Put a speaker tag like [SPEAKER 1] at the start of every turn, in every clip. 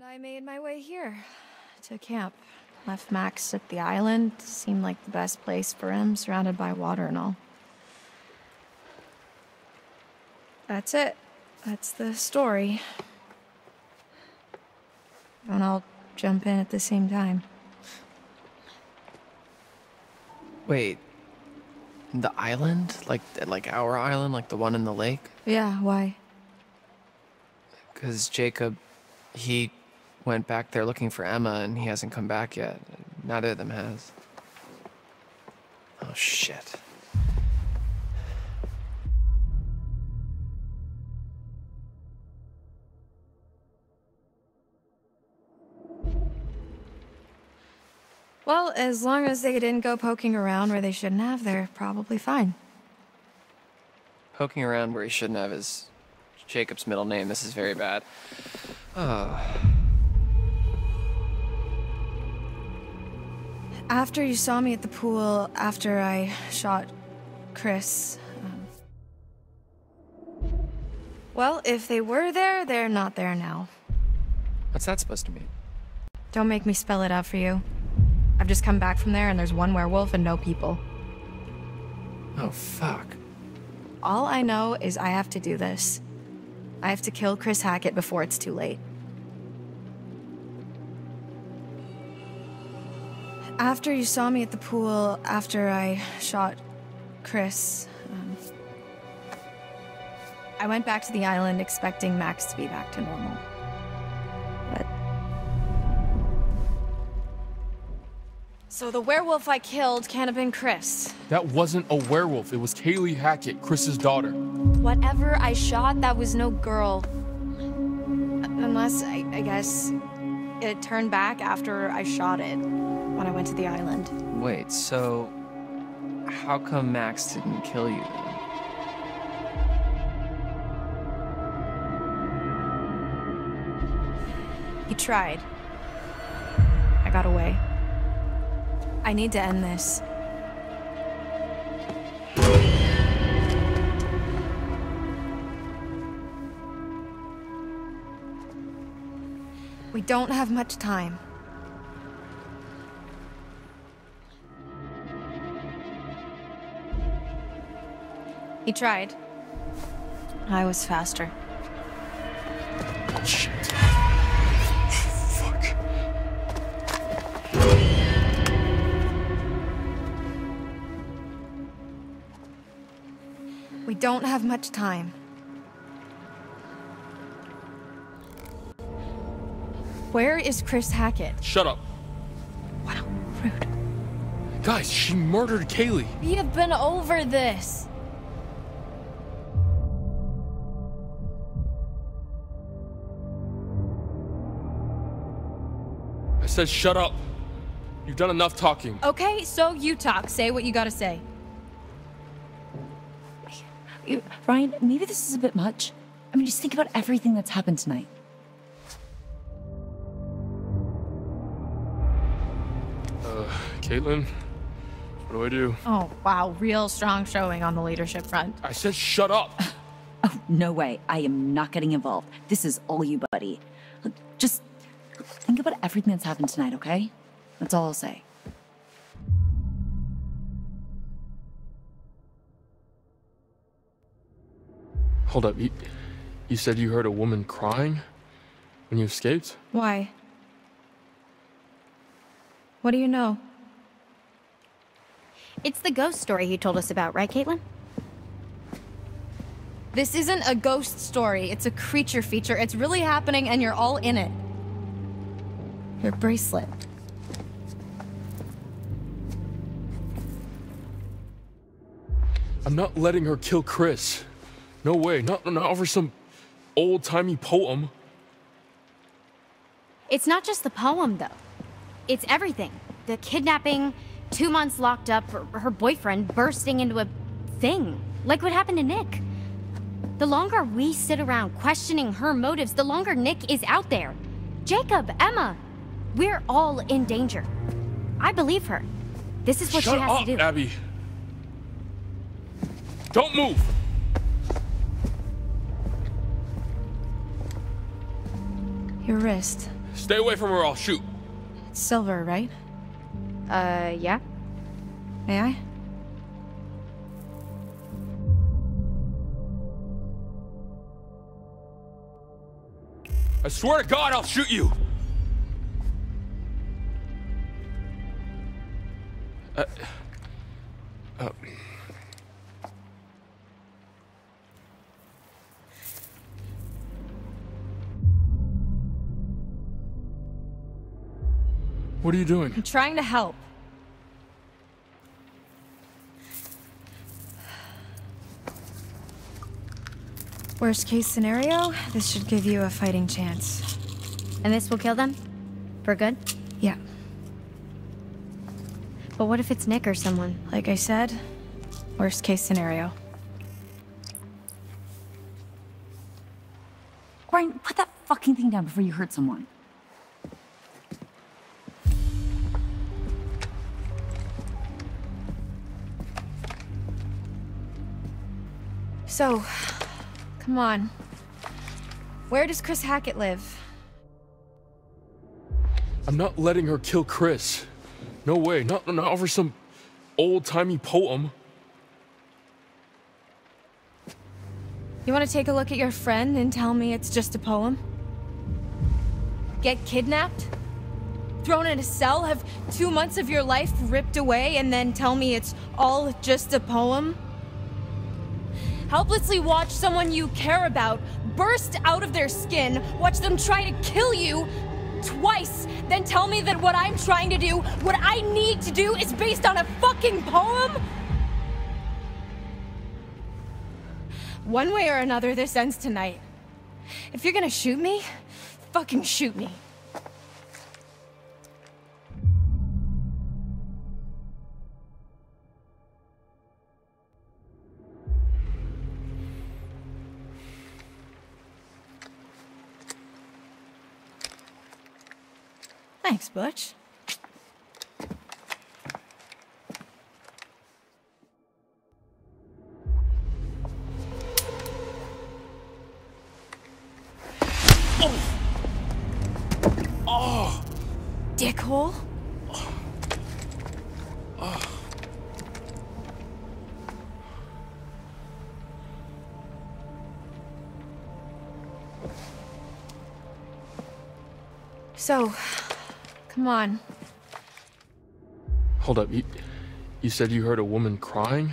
[SPEAKER 1] And I made my way here to camp. Left Max at the island. Seemed like the best place for him, surrounded by water and all. That's it. That's the story. Don't all jump in at the same time.
[SPEAKER 2] Wait. The island? Like like our island, like the one in the lake?
[SPEAKER 1] Yeah, why?
[SPEAKER 2] Cuz Jacob he went back there looking for Emma and he hasn't come back yet. Neither of them has. Oh shit.
[SPEAKER 1] Well, as long as they didn't go poking around where they shouldn't have, they're probably fine.
[SPEAKER 2] Poking around where he shouldn't have is Jacob's middle name. This is very bad. Oh.
[SPEAKER 1] After you saw me at the pool, after I shot Chris. Um... Well, if they were there, they're not there now.
[SPEAKER 2] What's that supposed to mean?
[SPEAKER 1] Don't make me spell it out for you. I've just come back from there and there's one werewolf and no people.
[SPEAKER 2] Oh, fuck.
[SPEAKER 1] All I know is I have to do this. I have to kill Chris Hackett before it's too late. After you saw me at the pool, after I shot Chris, um, I went back to the island expecting Max to be back to normal. But. So the werewolf I killed can't have been Chris.
[SPEAKER 3] That wasn't a werewolf. It was Kaylee Hackett, Chris's daughter.
[SPEAKER 1] Whatever I shot, that was no girl. Unless, I, I guess, it turned back after I shot it when I went to the island.
[SPEAKER 2] Wait, so how come Max didn't kill you?
[SPEAKER 1] He tried. I got away. I need to end this. We don't have much time. He tried. I was faster.
[SPEAKER 3] Shit.
[SPEAKER 1] We don't have much time. Where is Chris Hackett?
[SPEAKER 3] Shut up.
[SPEAKER 1] Wow, rude.
[SPEAKER 3] Guys, she murdered Kaylee.
[SPEAKER 1] We have been over this.
[SPEAKER 3] Said shut up. You've done enough talking.
[SPEAKER 1] Okay, so you talk. Say what you gotta say.
[SPEAKER 4] Ryan, maybe this is a bit much. I mean, just think about everything that's happened tonight.
[SPEAKER 3] Uh, Kaitlyn, what do I do?
[SPEAKER 1] Oh, wow. Real strong showing on the leadership front.
[SPEAKER 3] I said shut up.
[SPEAKER 4] Oh, no way. I am not getting involved. This is all you, buddy. Look, just think about everything that's happened tonight, okay? That's all I'll say.
[SPEAKER 3] Hold up. You, you said you heard a woman crying when you escaped?
[SPEAKER 1] Why? What do you know?
[SPEAKER 5] It's the ghost story he told us about, right, Kaitlyn?
[SPEAKER 1] This isn't a ghost story. It's a creature feature. It's really happening and you're all in it. Your bracelet.
[SPEAKER 3] I'm not letting her kill Chris. No way. Not, not over some old-timey poem.
[SPEAKER 5] It's not just the poem, though. It's everything. The kidnapping, two months locked up, her, her boyfriend bursting into a thing. Like what happened to Nick. The longer we sit around questioning her motives, the longer Nick is out there. Jacob, Emma, we're all in danger. I believe her. This is what
[SPEAKER 3] Shut
[SPEAKER 5] she has
[SPEAKER 3] up,
[SPEAKER 5] to do.
[SPEAKER 3] Abi. Don't move.
[SPEAKER 1] Your wrist.
[SPEAKER 3] Stay away from her, I'll shoot.
[SPEAKER 1] It's Silver, right?
[SPEAKER 5] Uh, yeah?
[SPEAKER 1] May I?
[SPEAKER 3] I swear to God, I'll shoot you! Uh, uh, what are you doing?
[SPEAKER 1] I'm trying to help. Worst case scenario, this should give you a fighting chance.
[SPEAKER 5] And this will kill them? For good?
[SPEAKER 1] Yeah,
[SPEAKER 5] But what if it's Nick or someone?
[SPEAKER 1] like I said, worst case scenario.
[SPEAKER 4] Brian, put that fucking thing down before you hurt someone.
[SPEAKER 1] So, come on. Where does Chris Hackett live?
[SPEAKER 3] I'm not letting her kill Chris. No way, not, not over some old-timey poem.
[SPEAKER 1] You want to take a look at your friend and tell me it's just a poem? Get kidnapped? Thrown in a cell? Have two months of your life ripped away and then tell me it's all just a poem? Helplessly watch someone you care about burst out of their skin, watch them try to kill you twice, then tell me that what I'm trying to do, what I need to do, is based on a fucking poem? One way or another, this ends tonight. If you're gonna shoot me, fucking shoot me. Thanks, Butch. Dickhole? So, come on.
[SPEAKER 3] Hold up, you, you said you heard a woman crying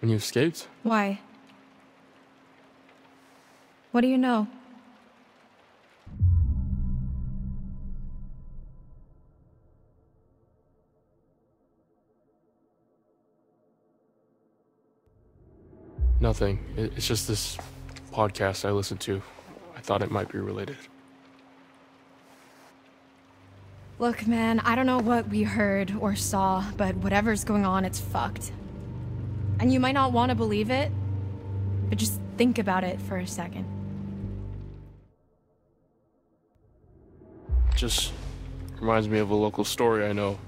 [SPEAKER 3] when you escaped?
[SPEAKER 1] Why? What do you know?
[SPEAKER 3] Nothing. It's just this podcast I listened to. I thought it might be related.
[SPEAKER 1] Look, man, I don't know what we heard or saw, but whatever's going on, it's fucked. And you might not want to believe it, but just think about it for a second.
[SPEAKER 3] Just reminds me of a local story I know.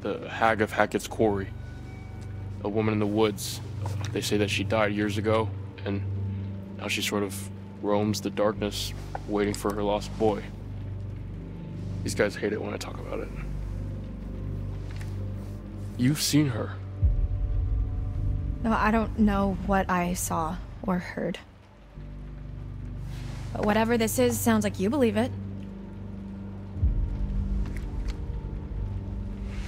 [SPEAKER 3] The Hag of Hackett's Quarry. A woman in the woods. They say that she died years ago, and now she sort of roams the darkness, waiting for her lost boy. These guys hate it when I talk about it. You've seen her.
[SPEAKER 1] No, I don't know what I saw or heard. But whatever this is, sounds like you believe it.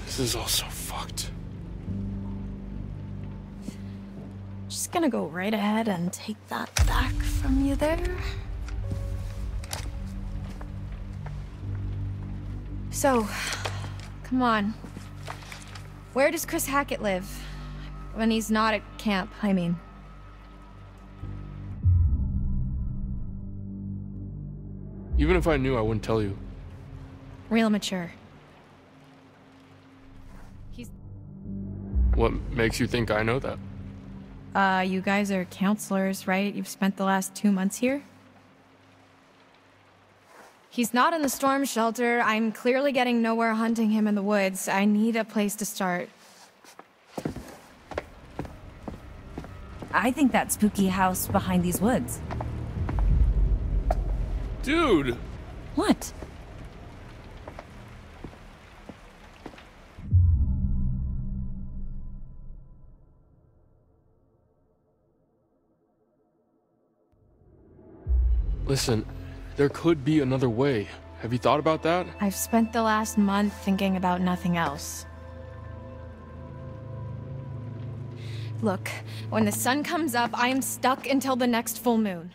[SPEAKER 3] This is all so fucked.
[SPEAKER 1] Just gonna go right ahead and take that back from you there. So, come on. Where does Chris Hackett live? When he's not at camp, I mean.
[SPEAKER 3] Even if I knew, I wouldn't tell you.
[SPEAKER 1] Real mature. He's...
[SPEAKER 3] What makes you think I know that?
[SPEAKER 1] Uh, you guys are counselors, right? You've spent the last two months here? He's not in the storm shelter. I'm clearly getting nowhere hunting him in the woods. I need a place to start.
[SPEAKER 4] I think that spooky house behind these woods.
[SPEAKER 3] Dude,
[SPEAKER 4] What?
[SPEAKER 3] Listen, there could be another way. Have you thought about that?
[SPEAKER 1] I've spent the last month thinking about nothing else. Look, when the sun comes up, I am stuck until the next full moon.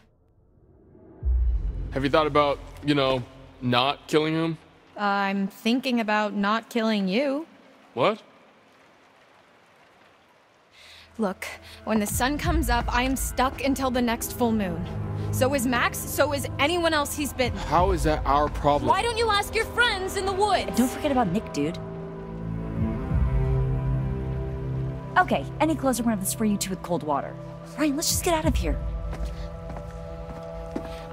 [SPEAKER 3] Have you thought about, you know, not killing him?
[SPEAKER 1] I'm thinking about not killing you.
[SPEAKER 3] What?
[SPEAKER 1] Look, when the sun comes up, I am stuck until the next full moon. So is Max, so is anyone else he's bitten.
[SPEAKER 3] How is that our problem?
[SPEAKER 1] Why don't you ask your friends in the woods?
[SPEAKER 4] Don't forget about Nick, dude. Okay, any closer I'm gonna spray you two with cold water. Ryan, let's just get out of here.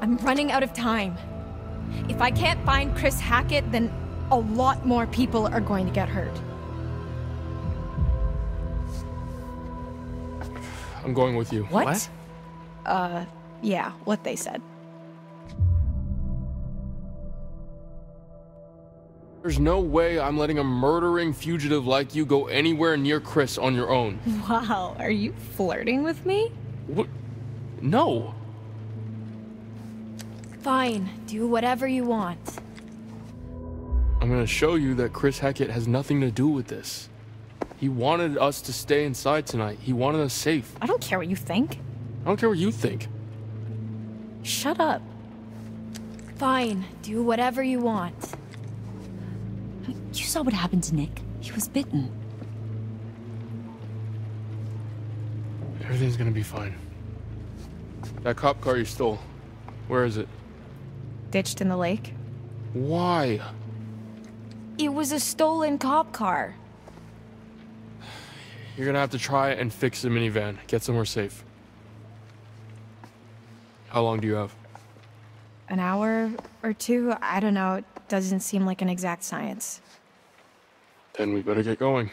[SPEAKER 1] I'm running out of time. If I can't find Chris Hackett, then a lot more people are going to get hurt.
[SPEAKER 3] I'm going with you.
[SPEAKER 4] What?
[SPEAKER 2] What?
[SPEAKER 1] Uh, yeah, what they said.
[SPEAKER 3] There's no way I'm letting a murdering fugitive like you go anywhere near Chris on your own.
[SPEAKER 1] Wow, are you flirting with me?
[SPEAKER 3] What? No.
[SPEAKER 1] Fine, do whatever you want.
[SPEAKER 3] I'm gonna show you that Chris Hackett has nothing to do with this. He wanted us to stay inside tonight. He wanted us safe.
[SPEAKER 1] I don't care what you think.
[SPEAKER 3] I don't care what you think.
[SPEAKER 1] Shut up. Fine, do whatever you want.
[SPEAKER 4] You saw what happened to Nick. He was bitten.
[SPEAKER 3] Everything's gonna be fine. That cop car you stole, where is it?
[SPEAKER 1] Ditched in the lake?
[SPEAKER 3] Why?
[SPEAKER 1] It was a stolen cop car.
[SPEAKER 3] You're gonna have to try and fix the minivan. Get somewhere safe. How long do you have?
[SPEAKER 1] An hour or two? I don't know. It doesn't seem like an exact science.
[SPEAKER 3] Then we better get going.